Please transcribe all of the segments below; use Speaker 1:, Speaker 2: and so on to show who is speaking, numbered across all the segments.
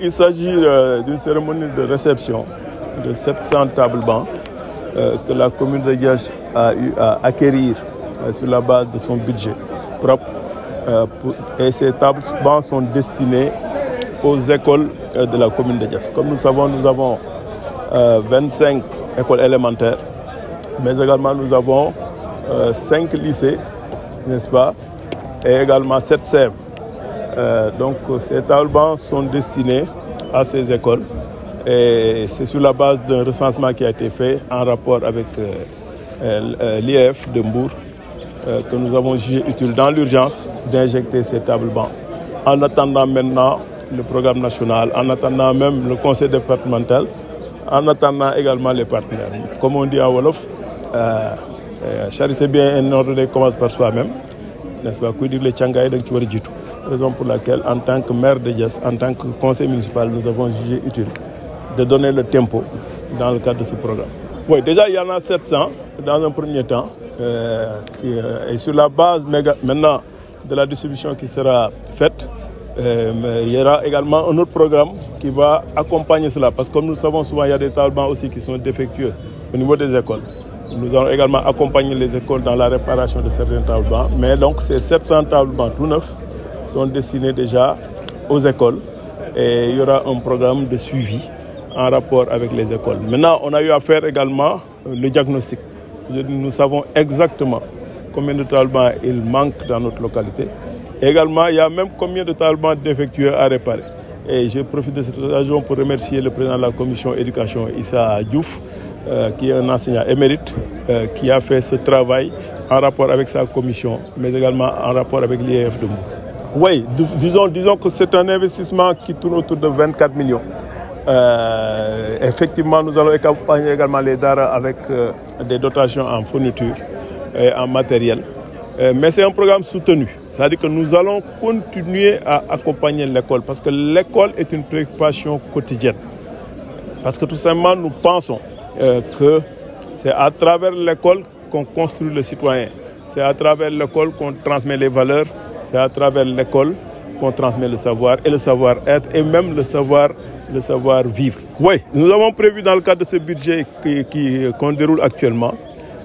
Speaker 1: Il s'agit euh, d'une cérémonie de réception de 700 tables bancs euh, que la commune de Diache a eu à acquérir euh, sur la base de son budget propre. Et ces tables bancs sont destinés aux écoles de la commune de Diache. Comme nous savons, nous avons euh, 25 écoles élémentaires, mais également nous avons euh, 5 lycées, n'est-ce pas, et également 7 sèvres. Euh, donc ces tables bancs sont destinés à ces écoles. Et c'est sur la base d'un recensement qui a été fait en rapport avec euh, euh, l'IEF de Mbourg euh, que nous avons jugé utile dans l'urgence d'injecter ces tables bancs en attendant maintenant le programme national, en attendant même le conseil départemental, en attendant également les partenaires. Comme on dit en Wolof, euh, euh, charité bien ordonnée commence par soi-même, n'est-ce pas? Kuy digle raison pour laquelle en tant que maire de Diass en tant que conseil municipal nous avons jugé utile de donner le tempo dans le cadre de ce programme. Oui, déjà il y en a 700 dans un premier temps euh, euh, et sur la base maintenant de la distribution qui sera faite euh, il y aura également un autre programme qui va accompagner cela parce que comme nous savons souvent il y a des tables bancs aussi qui sont défectueux au niveau des écoles. Nous allons également accompagner les écoles dans la réparation de certains tables. Mais donc ces 700 tables tout neufs sont destinés déjà aux écoles et il y aura un programme de suivi en rapport avec les écoles. Maintenant, on a eu à faire également euh, le diagnostic. Nous savons exactement combien de tables bancs il manque dans notre localité. Également, il y a même combien de tables bancs défectueux à réparer. Et je profite de cette occasion pour remercier le président de la commission éducation, Issa Diouf, euh, qui est un enseignant émérite, euh, qui a fait ce travail en rapport avec sa commission, mais également en rapport avec l'IEF de Mbour. Oui, dis- disons, disons que c'est un investissement qui tourne autour de 24 millions. Euh, effectivement, nous allons accompagner également les DARA avec euh, des dotations en fourniture et en matériel. Euh, mais c'est un programme soutenu. C'est-à-dire que nous allons continuer à accompagner l'école parce que l'école est une préoccupation quotidienne. Parce que tout simplement, nous pensons que c'est à travers l'école qu'on construit le citoyen. C'est à travers l'école qu'on transmet les valeurs. C'est à travers l'école qu'on transmet le savoir et le savoir-être et même le savoir, le savoir-vivre. Oui, nous avons prévu dans le cadre de ce budget qu'on déroule actuellement,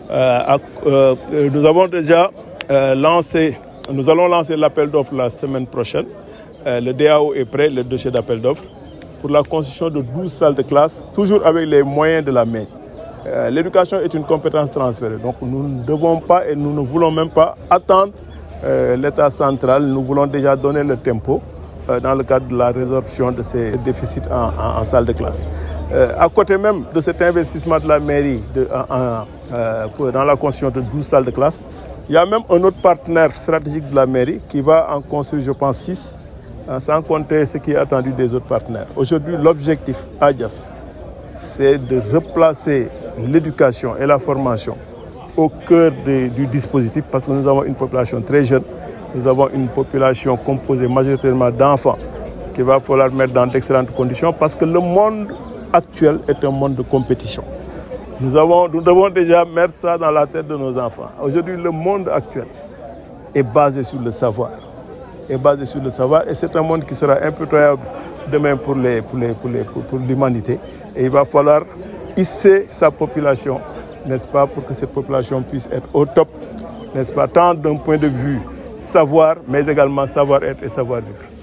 Speaker 1: euh, euh, nous avons déjà euh, lancé, nous allons lancer l'appel d'offres la semaine prochaine. Le DAO est prêt, le dossier d'appel d'offres, pour la construction de 12 salles de classe, toujours avec les moyens de la main. L'éducation est une compétence transférée, donc nous ne devons pas et nous ne voulons même pas attendre l'État central. Nous voulons déjà donner le tempo euh, dans le cadre de la résorption de ces déficits en, en- en salle de classe. Euh, à côté même de cet investissement de la mairie euh, dans la construction de 12 salles de classe, il y a même un autre partenaire stratégique de la mairie qui va en construire, je pense, 6, sans compter ce qui est attendu des autres partenaires. Aujourd'hui, l'objectif à c'est de replacer l'éducation et la formation au cœur du dispositif parce que nous avons une population très jeune, nous avons une population composée majoritairement d'enfants qu'il va falloir mettre dans d'excellentes conditions parce que le monde actuel est un monde de compétition. Nous, avons, nous devons déjà mettre ça dans la tête de nos enfants. Aujourd'hui, le monde actuel est basé sur le savoir. Est basé sur le savoir et c'est un monde qui sera impitoyable demain pour les- pour les- pour les- pour- pour l'humanité. Et il va falloir hisser sa population, n'est-ce pas, pour que cette population puisse être au top, n'est-ce pas, tant d'un point de vue savoir, mais également savoir-être et savoir-vivre.